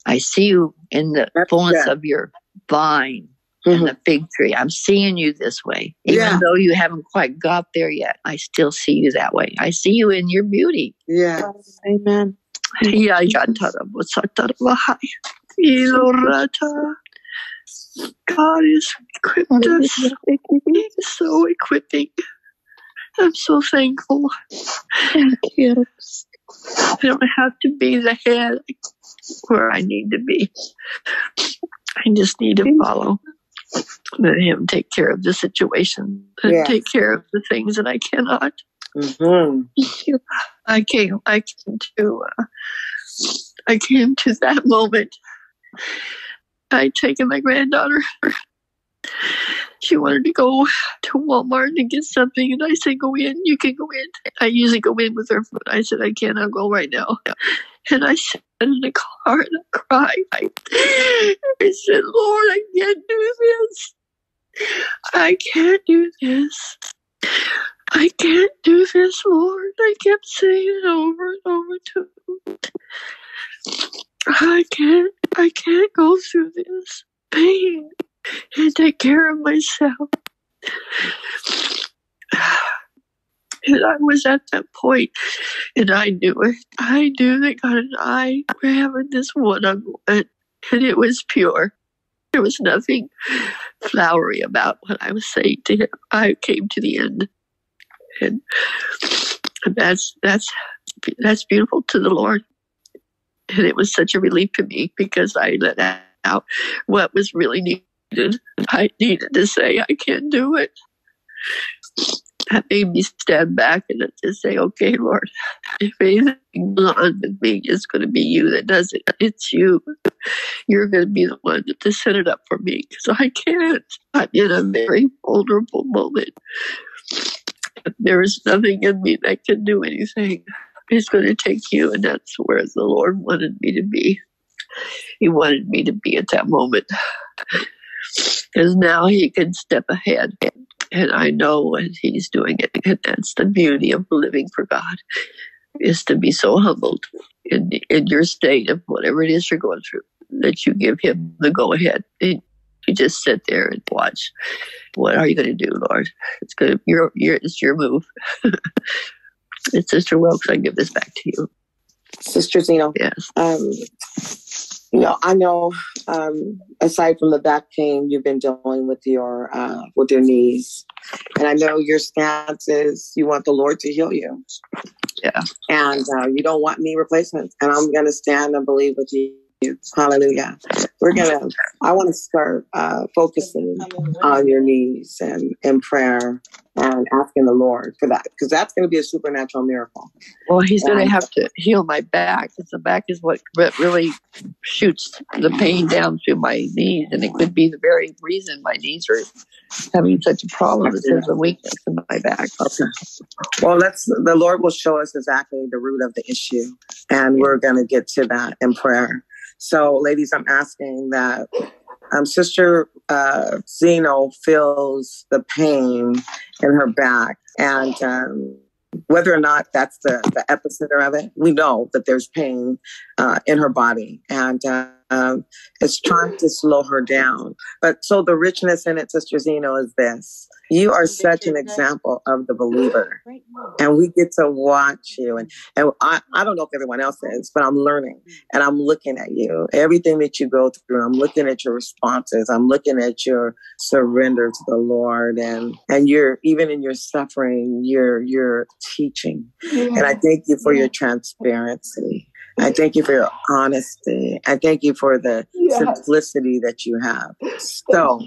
I see you in the That's fullness good. of your vine Mhm. and the fig tree. I'm seeing you this way. Even Yeah. though you haven't quite got there yet, I still see you that way. I see you in your beauty. Yes. Amen. Ya yatara busatara bahai. Ilorata. God is equipped us. He is so equipping. I'm so thankful. Thank you. I don't have to be the head where I need to be. I just need to follow. Let him take care of the situation and Yes. take care of the things that I cannot. hmm I came. I came to. Uh, I came to that moment. I'd taken my granddaughter. She wanted to go to Walmart to get something, and I said, "Go in. You can go in." I usually go in with her, but I said, "I can't. I'll go right now." And I sat in the car and I cried. I, I said, "Lord, I can't do this. I can't do this." I can't do this, Lord. I kept saying it over and over to him. I can't, I can't go through this pain and take care of myself. And I was at that point, and I knew it. I knew that God and I were having this one on one, and it was pure. There was nothing flowery about what I was saying to him. I came to the end and and that's that's that's beautiful to the Lord. And it was such a relief to me because I let out what was really needed. I needed to say, I can't do it. That made me stand back and just say, okay, Lord, if anything goes on with me, it's going to be you that does it. It's you. You're going to be the one to set it up for me because I can't. I'm in a very vulnerable moment there is nothing in me that can do anything. He's going to take you, and that's where the Lord wanted me to be. He wanted me to be at that moment. Because now He can step ahead, and I know when He's doing it. And that's the beauty of living for God, is to be so humbled in, in your state of whatever it is you're going through, that you give Him the go ahead. And you just sit there and watch. What are you going to do, Lord? It's going to your your it's your move. it's Sister Wilkes. I give this back to you. Sister Zeno, Yes. um, you know, I know, um, aside from the back pain, you've been dealing with your uh, with your knees, and I know your stance is you want the Lord to heal you. Yeah. And uh, you don't want knee replacements, and I'm going to stand and believe with you. Hallelujah. We're gonna. I want to start uh, focusing on your knees and in prayer and asking the Lord for that because that's going to be a supernatural miracle. Well, he's going to have to heal my back because the back is what really shoots the pain down through my knees, and it could be the very reason my knees are having such a problem. Is there's a weakness in my back. Okay. Well, let's. The Lord will show us exactly the root of the issue, and we're going to get to that in prayer. So, ladies, I'm asking that um, Sister uh, Zeno feels the pain in her back, and um, whether or not that's the, the epicenter of it, we know that there's pain uh, in her body, and uh, um, it's trying to slow her down. But so the richness in it, Sister Zeno, is this: you are such an example of the believer. And we get to watch you. And, and I, I don't know if everyone else is but i'm learning. And i'm looking at you. Everything that you go through i'm looking at your responses. I'm looking at your surrender to the lord. And and you're even in your suffering you're you're teaching. And i thank you for your transparency i thank you for your honesty. I thank you for the simplicity that you have. So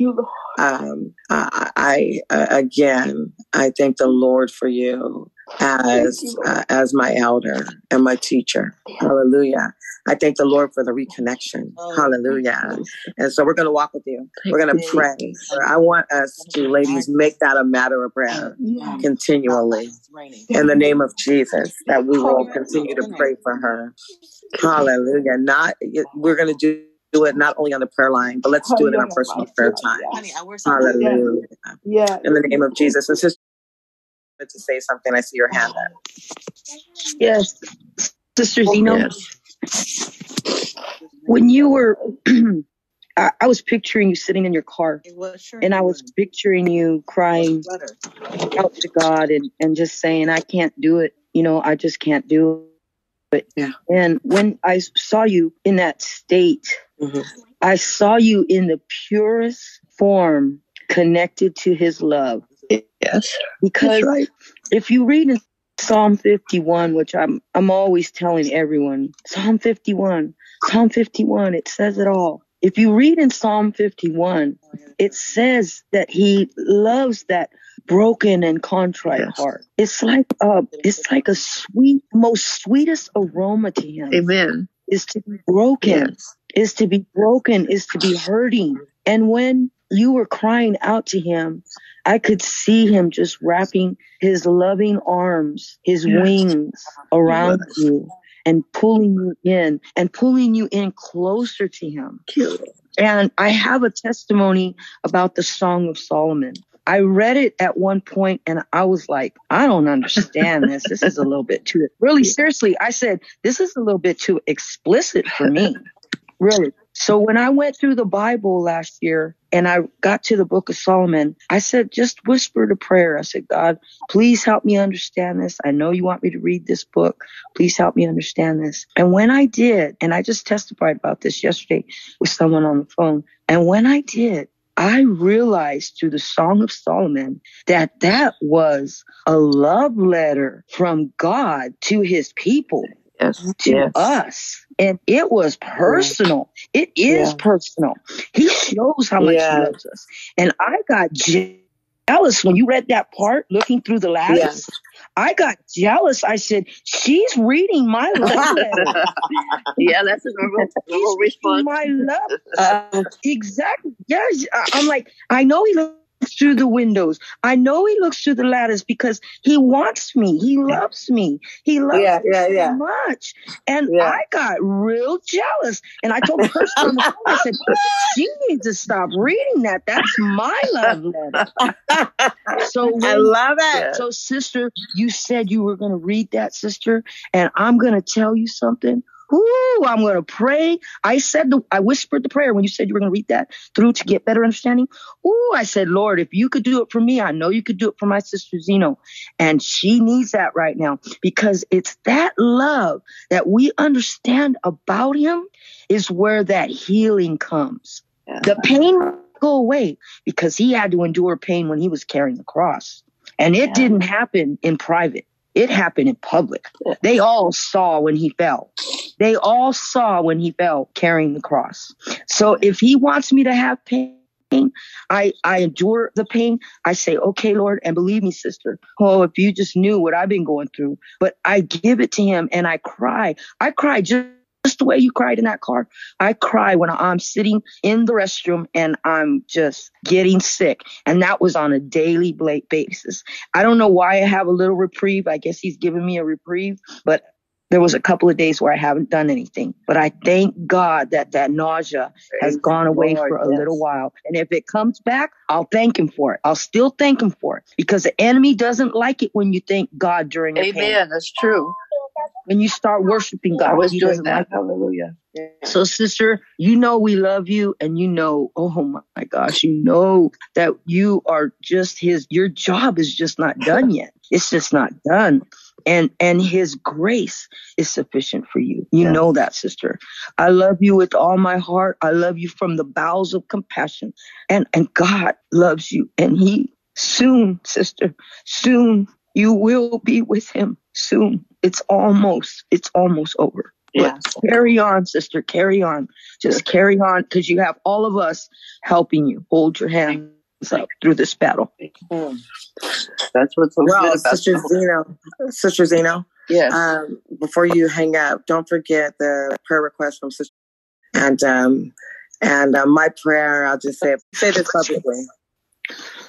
um, I, I uh, again, I thank the Lord for you. As uh, as my elder and my teacher. Hallelujah. I thank the Lord for the reconnection. Oh, Hallelujah. And so we're going to walk with you. We're going to pray. I want us to, ladies, make that a matter of prayer continually in the name of Jesus, that we will continue to pray for her. Hallelujah. Not we're going to do do it not only on the prayer line, but let's do it in our personal prayer time. Hallelujah. Yeah. In the name of Jesus. And sister, to say something, I see your hand up. Yes, Sister Zeno. When you were, I, I was picturing you sitting in your car, and I was picturing you crying out to God and, and just saying, I can't do it. You know, I just can't do it. Yeah. And when I saw you in that state, Mhm. I saw you in the purest form connected to his love. Yes. Because right. if you read in Psalm 51, which I'm I'm always telling everyone, Psalm 51, Psalm 51, it says it all. If you read in Psalm 51, it says that he loves that broken and contrite Yes. heart. It's like uh, it's like a sweet, most sweetest aroma to him Amen. is to be broken Yes. is to be broken, is to be hurting. And when you were crying out to him, I could see him just wrapping his loving arms, his Yes. wings around Yes. you and pulling you in and pulling you in closer to him. And I have a testimony about the Song of Solomon. I read it at one point and I was like, I don't understand this. This is a little bit too, really seriously. I said, this is a little bit too explicit for me. Really. So when I went through the Bible last year and I got to the book of Solomon, I said, just whisper a prayer. I said, God, please help me understand this. I know you want me to read this book. Please help me understand this. And when I did, and I just testified about this yesterday with someone on the phone. And when I did, I realized through the Song of Solomon that that was a love letter from God to his people Yes. to yes. us. And it was personal. It is Yeah. personal. He shows how much Yeah. he loves us. And I got jealous when you read that part, looking through the lattice. I got jealous. I said, She's reading my love letter. yeah, that's a normal, normal response. my love Uh, Exactly. Yes. I'm like, I know he through the windows. I know he looks through the ladders because he wants me. He loves me. He loves yeah, me yeah, so yeah. much. And Yeah. I got real jealous. And I told her, on the phone, I said, she needs to stop reading that. That's my love letter. So I love it. so, sister, you said you were going to read that, sister, and I'm going to tell you something. Ooh, I'm going to pray. I said, the, I whispered the prayer when you said you were going to read that through to get better understanding. Ooh, I said, Lord, if you could do it for me, I know you could do it for my sister Zeno. And she needs that right now because it's that love that we understand about him is where that healing comes. Yeah. The pain go away because he had to endure pain when he was carrying the cross. And it Yeah. didn't happen in private. It happened in public. They all saw when he fell. They all saw when he fell carrying the cross. So if he wants me to have pain, I, I endure the pain. I say, okay, Lord, and believe me, sister. Oh, if you just knew what I've been going through, but I give it to him and I cry. I cry just, just the way you cried in that car. I cry when I'm sitting in the restroom and I'm just getting sick. And that was on a daily basis. I don't know why I have a little reprieve. I guess he's giving me a reprieve, but there was a couple of days where I haven't done anything. But I thank God that that nausea has gone away Lord, for a yes. little while. And if it comes back, I'll thank him for it. I'll still thank him for it because the enemy doesn't like it when you thank God during the pain. Amen. That's true. When you start worshiping God, I was he doing doesn't like that. Hallelujah. so, sister, you know we love you, and you know, oh my gosh, you know that you are just his. Your job is just not done yet. It's just not done, and and His grace is sufficient for you. You Yeah. know that, sister. I love you with all my heart. I love you from the bowels of compassion, and and God loves you, and He soon, sister, soon you will be with Him. Soon, it's almost, it's almost over. But Yes. carry on, sister. Carry on. Just carry on because you have all of us helping you. Hold your hand. up through this battle. Mm. That's what's so well, good about Sister Zeno, Sister Zeno, Yes. um, before you hang up, don't forget the prayer request from Sister. And um, and uh, my prayer, I'll just say say this publicly.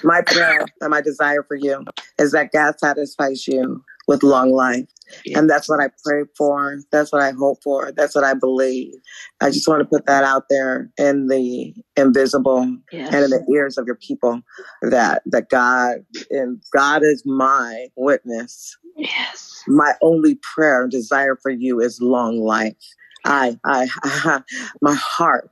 My prayer and my desire for you is that God satisfies you with long life. And that's what I pray for. That's what I hope for. That's what I believe. I just want to put that out there in the invisible yes. and in the ears of your people that that God and God is my witness. Yes. My only prayer and desire for you is long life. I, I, I my heart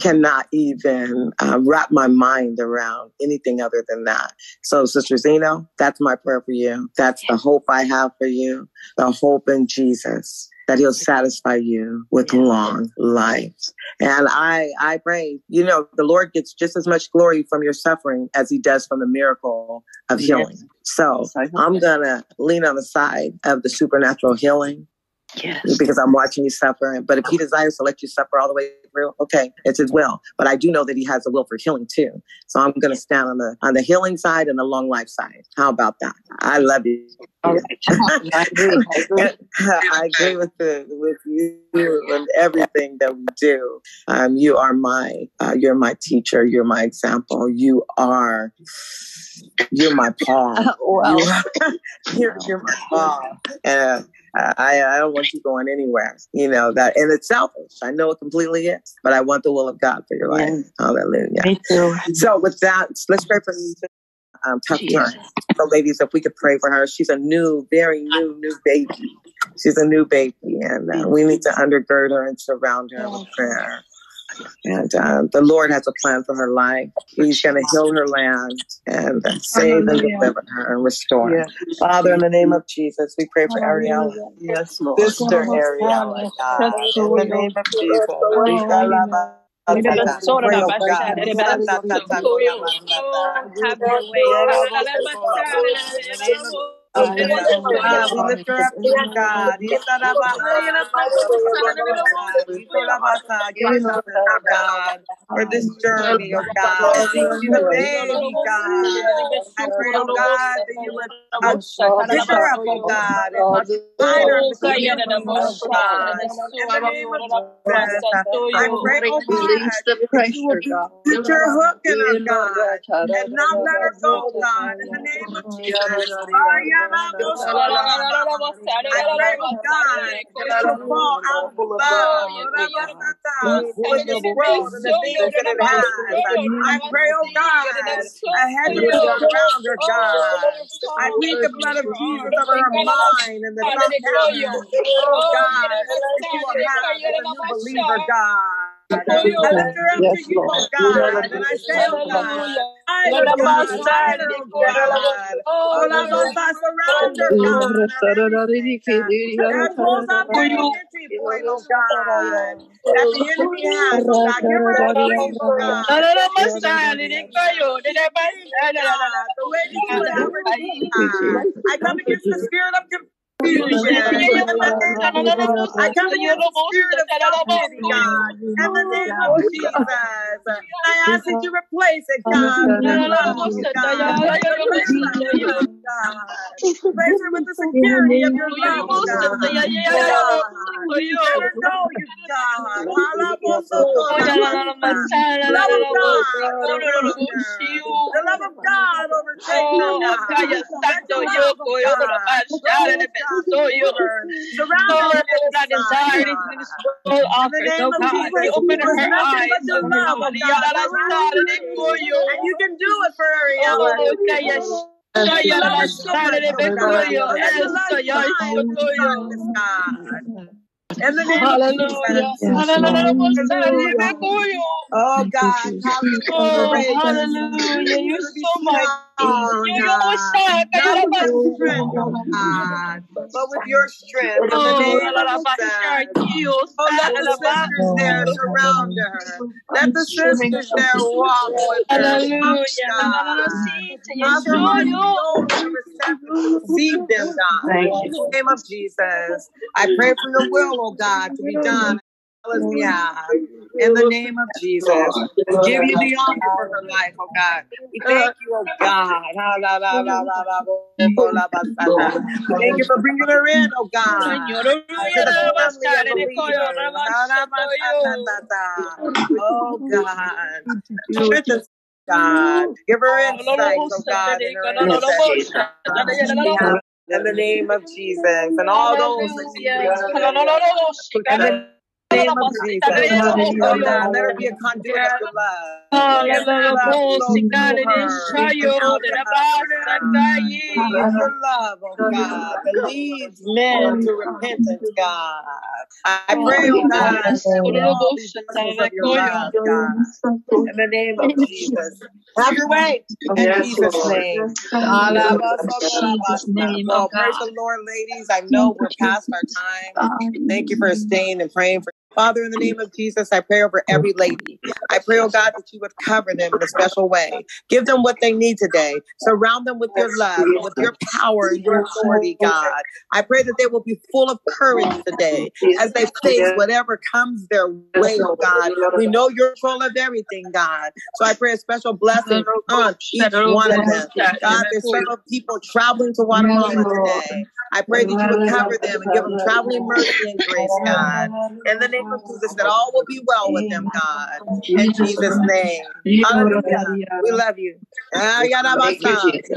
cannot even uh, wrap my mind around anything other than that. So, Sister Zeno, that's my prayer for you. That's the hope I have for you. The hope in Jesus that He'll satisfy you with long life. And I, I pray, you know, the Lord gets just as much glory from your suffering as He does from the miracle of healing. So, I'm gonna lean on the side of the supernatural healing Yes. because I'm watching you suffer. But if he desires to let you suffer all the way through, okay, it's his will. But I do know that he has a will for healing too. So I'm going to stand on the on the healing side and the long life side. How about that? I love you. All right. I agree. I agree. I agree with the, with you and everything that we do. Um, you are my uh, you're my teacher. You're my example. You are you're my Paul. You are- you're, you're my Paul. And uh, I, I don't want you going anywhere. You know that, and it's selfish. I know it completely is, but I want the will of God for your life. Yes. Hallelujah. me too. So with that, let's pray for um, tough Jesus. times. So, ladies, if we could pray for her, she's a new, very new, new baby. She's a new baby, and uh, we need to undergird her and surround her with prayer. And uh, the Lord has a plan for her life. He's going to heal her land and uh, save and deliver her and restore. Yes. Father, in the name of Jesus, we pray for Ariella. Yes, Lord. Sister Ariella, God. In the name of Jesus. We call her- Have your way. Ah, we lift her up to you, God. Give us oh God, for this journey, oh God. She's a baby, God. I pray, oh God, that you would uh, pick her up, oh God, and hide her in the secret place, oh God. In the name of Jesus, I pray, oh Release God, the that you pressure, would God. put your hook in her, God, and not let her go, God. In the name of Jesus. I pray, oh God, it. Oh I pray, oh God, a protection around her, God. I plead the blood of Jesus over her mind and the thought. Oh God, that will have as a believer, God. I lift her up to you, oh God, and I say, oh God, hide oh her, God, hide her, oh God. Oh, Labasa, surround her, God, on every side. And close off every entry point, oh God, that the enemy has, oh God. Give her a dream, oh, oh God. The way that you would have her see, God. I come against the spirit of confusion. In the name of Jesus. I come against the spirit of self-pity, God. In the name of Jesus. I ask that you replace it, God, with love, God. Replace her with love, God. Replace her the security of your love, God. Her know you, God. The love of God overtake her, God. Let the love of God rose, God, through her. Surround her with your son, God. In the name of Jesus, there's nothing but your love, oh God. surround her. And you can do it for Ariella. Your love is so much, oh God. Oh, so let your love shine in this darkness, God. In the name of Jesus. Oh God, hallelujah. Hallelujah. You're so strong, Oh, God. Not with your strength, oh God, but with your strength. In the name of Jesus. Oh, let the sisters there surround her. Let the sisters there walk with her. Come, God. Cause her heart to be open and receive them, God. In the name of Jesus. I pray for your will, oh God, to be done. Hallelujah. In the name of Jesus, give you the honor for her life, oh God. We thank you, oh God. Thank you for bringing her in, oh God. Oh God, God. Give her insight, oh, oh God, in her insight, God. In the name of Jesus, and all those that she brings in the name of Jesus. Oh God, let her be a conduit of your love. Let your love flow through her and out to others, God. It's your love, oh God, that leads men to repentance, God. I pray, oh God, that we'll all be vessels of your love, God. In the name of Jesus. Have your way in Jesus' name. Praise the Lord, ladies. I know we're past our time. Thank you for staying and praying for. Father, in the name of Jesus, I pray over every lady. I pray, oh God, that you would cover them in a special way. Give them what they need today. Surround them with your love with your power and your authority, God. I pray that they will be full of courage today as they face whatever comes their way, oh God. We know you're full of everything, God. So I pray a special blessing on each one of them. God, there's several people traveling to Guatemala today. I pray that you would cover them and give them traveling mercy and grace, God. In the name of Jesus, that all will be well with them, God. In Jesus' name. Hallelujah. We love you. Ah, yada,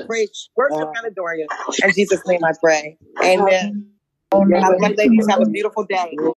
Praise, worship, and adore you. In Jesus' name I pray. Amen. Have ladies. Have a beautiful day.